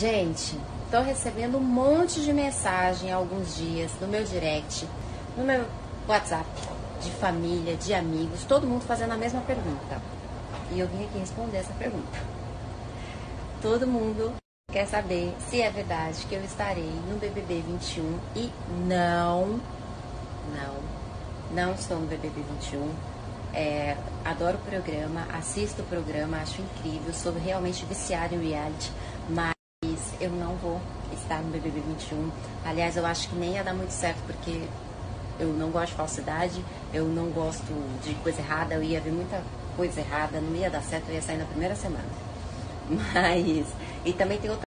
Gente, tô recebendo um monte de mensagem há alguns dias no meu direct, no meu WhatsApp, de família, de amigos, todo mundo fazendo a mesma pergunta. E eu vim aqui responder essa pergunta. Todo mundo quer saber se é verdade que eu estarei no BBB 21 e não, não, não estou no BBB 21. É, adoro o programa, assisto o programa, acho incrível, sou realmente viciada em reality, mas eu não vou estar no BBB 21. Aliás, eu acho que nem ia dar muito certo, porque eu não gosto de falsidade, eu não gosto de coisa errada, eu ia ver muita coisa errada, não ia dar certo, eu ia sair na primeira semana. Mas, e também tem outra